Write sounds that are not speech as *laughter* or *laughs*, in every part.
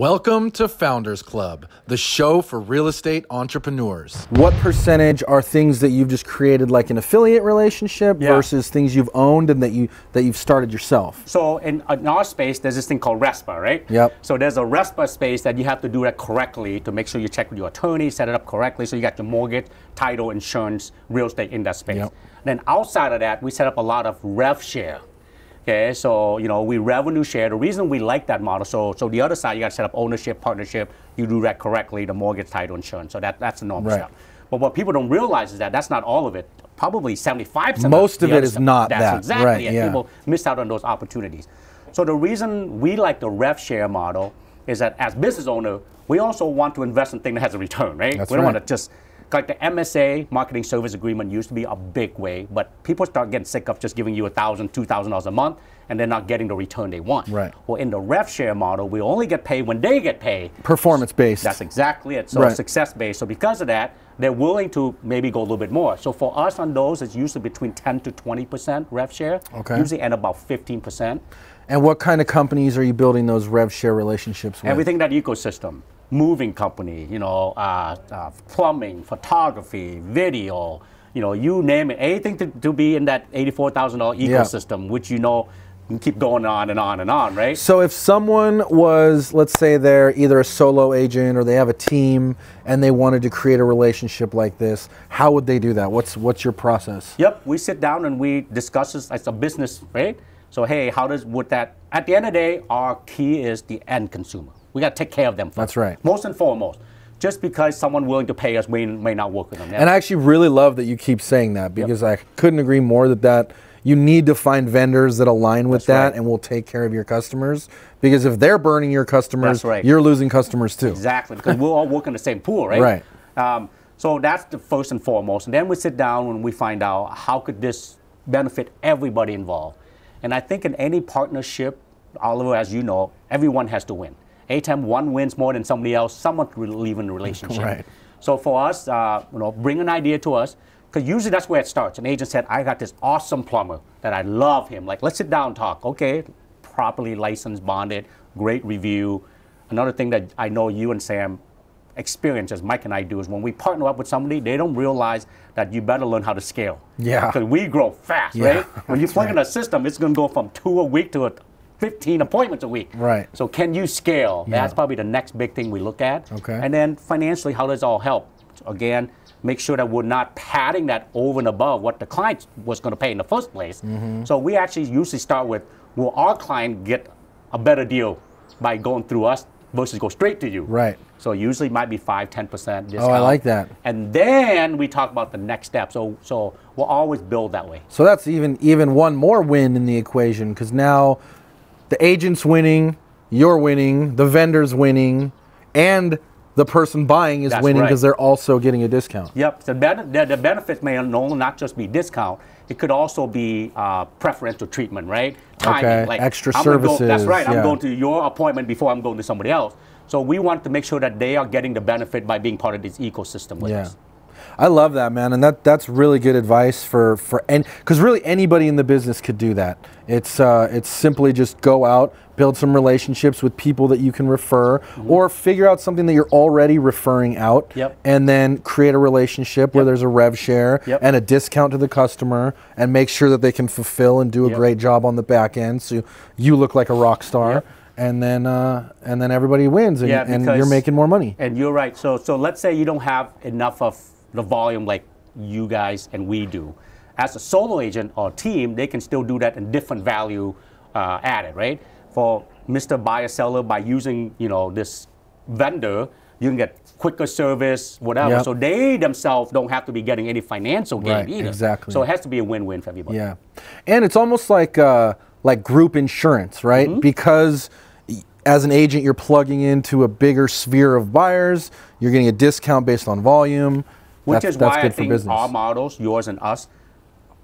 Welcome to Founders Club, the show for real estate entrepreneurs. What percentage are things that you've just created like an affiliate relationship Yeah. versus things you've owned and that you that you've started yourself? So in, in our space, there's this thing called RESPA, right? Yep. So there's a RESPA space that you have to do that correctly to make sure you check with your attorney, set it up correctly, so you got your mortgage, title, insurance, real estate in that space. Yep. Then outside of that, we set up a lot of rev share. Okay, so you know we revenue share. The reason we like that model, so so the other side you got to set up ownership, partnership. You do that correctly, the mortgage, title, insurance. So that that's the normal Right. stuff. But what people don't realize is that that's not all of it. Probably 75%. Most of the it stuff. not that's that. Exactly. Right, and yeah. people miss out on those opportunities. So the reason we like the rev share model is that as business owner, we also want to invest in things that has a return, right? That's we don't right. want to just like the MSA marketing service agreement used to be a big way, but people start getting sick of just giving you a thousand, two thousand dollars a month, and they're not getting the return they want. Right. Well, in the rev share model, we only get paid when they get paid. Performance based. That's exactly it. So Right. success based. So because of that, they're willing to maybe go a little bit more. So for us on those, it's usually between 10 to 20 percent rev share. Okay. Usually end about 15 percent. and what kind of companies are you building those rev share relationships with? Everything that ecosystem, moving company, you know, uh, uh, plumbing, photography, video, you know, you name it, anything to, to be in that $84,000 Yeah. ecosystem, which you know, you keep going on and on and on, right? So if someone was, let's say they're either a solo agent or they have a team and they wanted to create a relationship like this, how would they do that? What's what's your process? Yep, we sit down and we discuss this as a business, right? So hey, how does would that? At the end of the day, our key is the end consumer. We got to take care of them. First. That's right. Most and foremost, just because someone willing to pay us may, may not work with them. And I actually really love that you keep saying that because I couldn't agree more that that you need to find vendors that align with That's that right. and will take care of your customers because if they're burning your customers, right. you're losing customers too. Exactly, because we're all working the same pool, right? Right. Um, so that's the first and foremost. And then we sit down and we find out how could this benefit everybody involved. And I think in any partnership, Oliver, as you know, everyone has to win. Anytime one wins more than somebody else, someone will leave in the relationship. Right. So for us, uh, you know, bring an idea to us, because usually that's where it starts. An agent said, "I got this awesome plumber that I love him. Like, let's sit down and talk. Okay, properly licensed, bonded, great review. Another thing that I know you and Sam experience, as Mike and I do, is when we partner up with somebody, they don't realize that you better learn how to scale. Yeah. Because we grow fast, Yeah, right? When you plug in a system, it's going to go from two a week to a 15 appointments a week. Right. So can you scale? That's probably the next big thing we look at. Okay. And then financially, how does it all help? Again, make sure that we're not padding that over and above what the client was going to pay in the first place. Mm-hmm. So we actually usually start with, will our client get a better deal by going through us versus go straight to you? Right. So usually it might be 5, 10% discount. Oh, I like that. And then we talk about the next step. So so we'll always build that way. So that's even even one more win in the equation because now the agent's winning, you're winning, the vendor's winning, and the person buying is That's winning right. because they're also getting a discount. Yep. The, ben- the, the benefits may no, not just be discount. It could also be uh, preferential treatment, right? Okay, Like, extra I'm gonna go- services, that's right. yeah. I'm going to your appointment before I'm going to somebody else. So we want to make sure that they are getting the benefit by being part of this ecosystem with Yeah. us. I love that, man, and that that's really good advice for for and because really anybody in the business could do that. It's uh, it's simply just go out, build some relationships with people that you can refer, or figure out something that you're already referring out. Yep. and then create a relationship where there's a rev share Yep. and a discount to the customer, and make sure that they can fulfill and do a Yep. great job on the back end, so you look like a rock star. Yep. And then, uh, and then everybody wins, and, Yeah, and you're making more money. And you're right. So so let's say you don't have enough of the volume like you guys and we do. As a solo agent or team, they can still do that in different value uh, added, right? For Mr. Buyer Seller, by using you know this vendor, you can get quicker service, whatever. Yep. So they themselves don't have to be getting any financial gain Right, either. exactly. So it has to be a win-win for everybody. Yeah, and it's almost like uh, like group insurance, right? Mm-hmm. Because as an agent, you're plugging into a bigger sphere of buyers. You're getting a discount based on volume. Which that's, is that's why good I think business. our models, yours and us,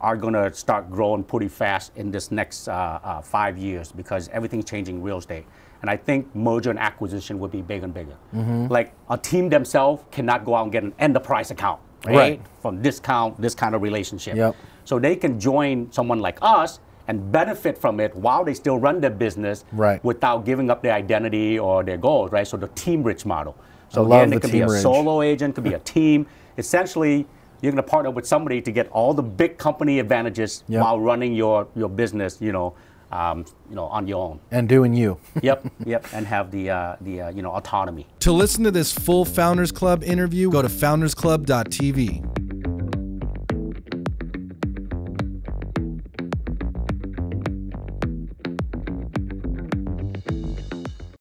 are going to start growing pretty fast in this next uh, uh, five years because everything's changing real estate. And I think merger and acquisition will be bigger and bigger. Mm-hmm. Like a team themselves cannot go out and get an enterprise account, right? Right. From discount, this kind of relationship. Yep. So they can join someone like us and benefit from it while they still run their business Right. without giving up their identity or their goals, right? So the team rich model. So I love again, it could be team a rich. solo agent, could be a team. *laughs* Essentially, you're going to partner with somebody to get all the big company advantages Yep. while running your your business, you know, um, you know, on your own. And doing you. yep, *laughs* yep, and have the uh, the uh, you know autonomy. To listen to this full Founders Club interview, go to foundersclub.tv.